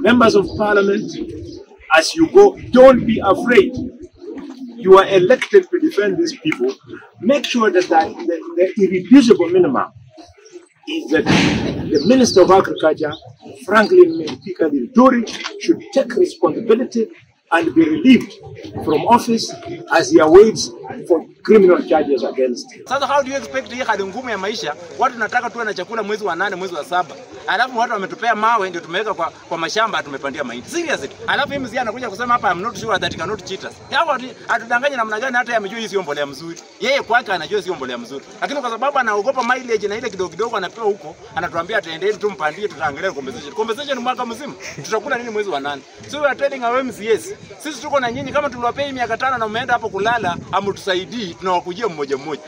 Members of Parliament, as you go, don't be afraid. You are elected to defend these people. Make sure that the, the, irreducible minimum is that the Minister of Agriculture, Franklin Mpika Linturi, should take responsibility and be relieved from office as he awaits for criminal charges against him. Sasa how do you expect hii hali ngumu ya maisha, watu tunataka tuwe na chakula mwezi wa nane, mwezi wa saba, alafu watu wametupea mawe ndio tumeweka kwa, kwa mashamba tumepandia mahindi. Seriously. Alafu hii mzee anakuja kusema hapa I'm not sure that he cannot cheat us. Hapo atudanganya namna gani hata amejua hii sio mbolea mzuri. Yeye kwake anajua sio mbolea mzuri. Lakini kwa sababu anaogopa mileage na ile kidogo kidogo anapewa huko, anatuambia tuendeni tumpandie tutaangalia compensation. Compensation mwaka mzima. Tutakula nini mwezi wa nane? So we are telling our MCS, sisi tuko na nyinyi kama tuliwapea miaka tano na umeenda hapo kulala, amutusaidii, tunawakujia mmoja mmoja.